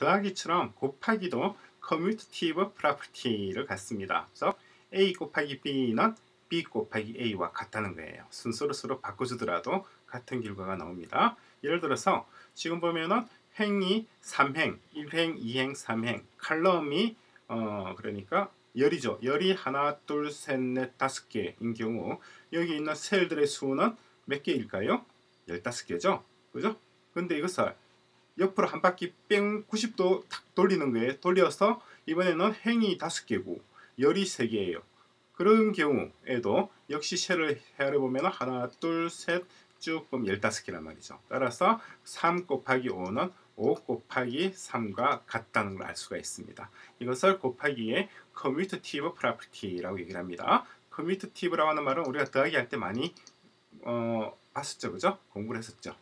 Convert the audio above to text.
더하기처럼 곱하기도 commutative property를 갖습니다. 그래서 A 곱하기 B는 B 곱하기 A와 같다는 거예요. 순서를 서로 바꿔주더라도 같은 결과가 나옵니다. 예를 들어서 지금 보면은 행이 3행, 1행, 2행, 3행, 칼럼이 어 그러니까 열이죠. 열이 하나, 둘, 셋, 넷, 다섯 개인 경우 여기 있는 셀들의 수는 몇 개일까요? 15개죠. 그죠? 근데 이것을 옆으로 한 바퀴 뺑 90도 탁 돌리는 거예요. 돌려서 이번에는 행이 5개고 열이 3개예요. 그런 경우에도 역시 셀을 헤아려 보면 하나, 둘, 셋, 쭉 보면 15개란 말이죠. 따라서 3 곱하기 5는 5 곱하기 3과 같다는 걸 알 수가 있습니다. 이것을 곱하기의 commutative property라고 얘기를 합니다. 커뮤티티브라고 하는 말은 우리가 더하기 할 때 많이 어, 봤었죠. 그죠? 공부를 했었죠.